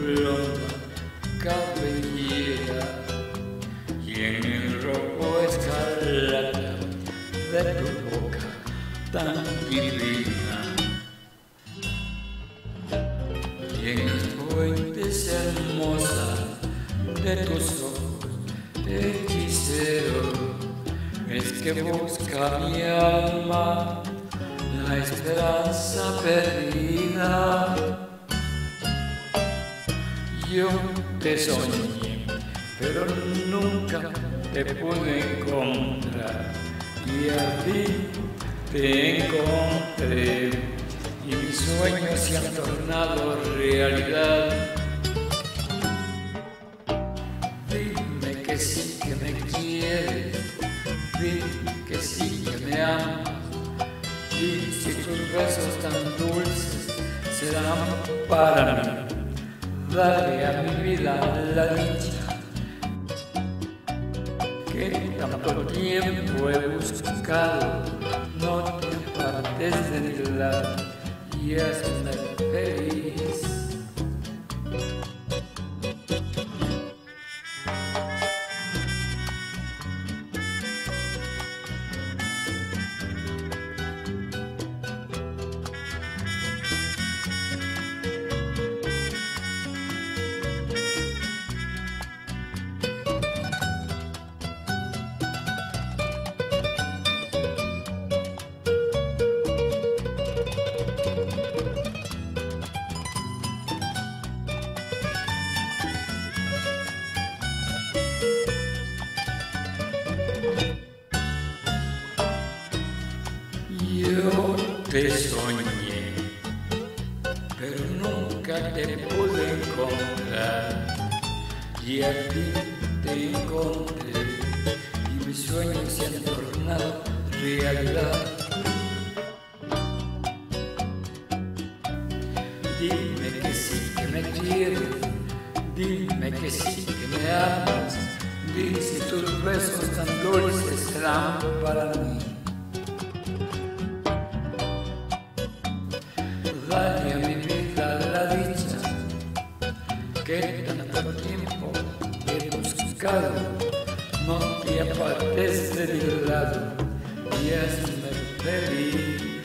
blonda cabellera y en el rojo escarlata de tu boca tan divina. Y en las fuentes hermosas de tus ojos hechicero es que busca mi alma la esperanza perdida. Yo te soñé, pero nunca te pude encontrar. Y a ti te encontré y mis sueños se han tornado realidad. Dime que sí que me quieres, dime que sí que me amas. Si tus besos tan dulces serán para mí, dale a mi vida la dicha que tanto tiempo he buscado, no te apartes de mi lado y hazme feliz. Yo te soñé, pero nunca te pude encontrar. Y a ti te encontré, y mis sueños se han tornado realidad. Dime que sí que me quieres, dime que sí que me amas. Dime si tus besos tan dulces serán para mí. Que tanto tiempo he buscado. No te apartes de mi lado y hazme feliz.